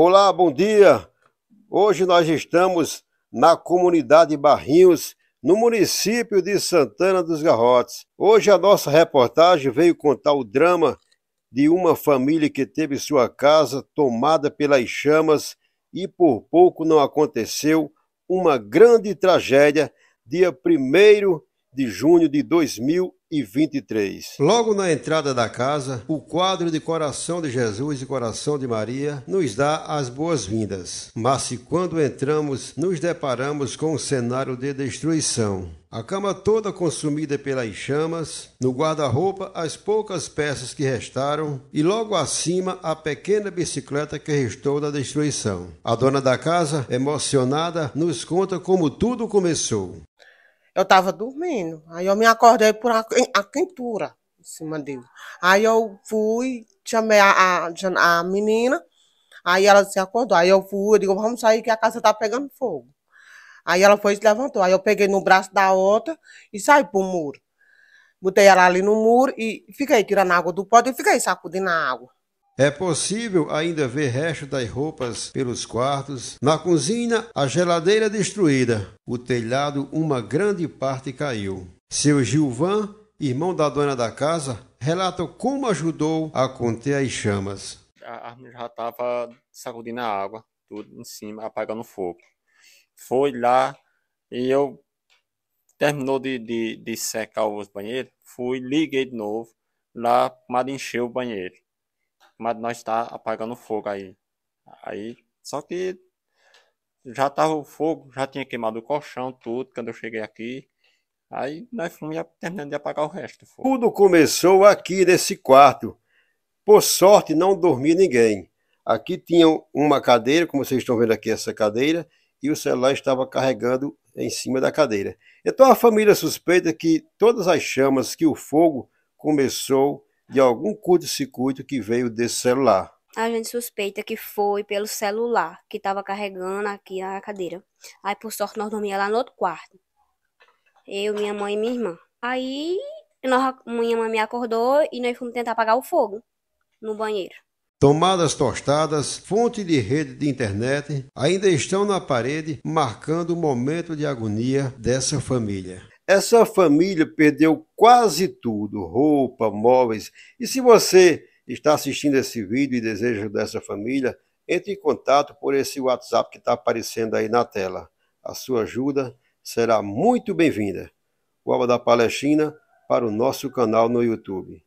Olá, bom dia! Hoje nós estamos na comunidade Barrinhos, no município de Santana dos Garrotes. Hoje a nossa reportagem veio contar o drama de uma família que teve sua casa tomada pelas chamas e por pouco não aconteceu uma grande tragédia dia 1 de junho de 2023. Logo na entrada da casa, o quadro de Coração de Jesus e Coração de Maria nos dá as boas-vindas. Mas se quando entramos, nos deparamos com um cenário de destruição. A cama toda consumida pelas chamas, no guarda-roupa as poucas peças que restaram e logo acima a pequena bicicleta que restou da destruição. A dona da casa, emocionada, nos conta como tudo começou. Eu tava dormindo. Aí eu me acordei por a, a quentura em cima dele. Aí eu fui, chamei a, a, a menina, aí ela se acordou. Aí eu fui, eu digo, vamos sair que a casa tá pegando fogo. Aí ela foi e se levantou. Aí eu peguei no braço da outra e saí pro muro. Botei ela ali no muro e fiquei tirando água do pote e fiquei sacudindo a água. É possível ainda ver resto das roupas pelos quartos. Na cozinha, a geladeira destruída. O telhado, uma grande parte caiu. Seu Gilvan, irmão da dona da casa, relata como ajudou a conter as chamas. A arma já estava sacudindo a água, tudo em cima, apagando fogo. Foi lá e eu terminou de, de, de secar os banheiros, fui, liguei de novo, lá, mas encheu o banheiro mas nós está apagando fogo aí. Aí, só que já tava o fogo, já tinha queimado o colchão, tudo, quando eu cheguei aqui. Aí nós fomos terminando de apagar o resto. Tudo começou aqui nesse quarto. Por sorte, não dormia ninguém. Aqui tinha uma cadeira, como vocês estão vendo aqui, essa cadeira, e o celular estava carregando em cima da cadeira. Então a família suspeita que todas as chamas que o fogo começou de algum curto-circuito que veio desse celular. A gente suspeita que foi pelo celular que estava carregando aqui a cadeira. Aí, por sorte, nós dormíamos lá no outro quarto. Eu, minha mãe e minha irmã. Aí, nós, minha mãe me acordou e nós fomos tentar apagar o fogo no banheiro. Tomadas tostadas, fonte de rede de internet, ainda estão na parede, marcando o momento de agonia dessa família. Essa família perdeu quase tudo, roupa, móveis. E se você está assistindo esse vídeo e deseja ajudar essa família, entre em contato por esse WhatsApp que está aparecendo aí na tela. A sua ajuda será muito bem-vinda. O Alba da Palestina para o nosso canal no YouTube.